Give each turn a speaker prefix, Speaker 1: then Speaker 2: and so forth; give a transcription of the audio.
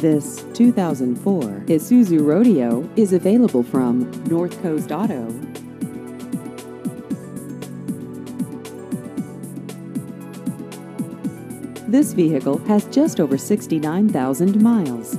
Speaker 1: This 2004 Isuzu Rodeo is available from North Coast Auto. This vehicle has just over 69,000 miles.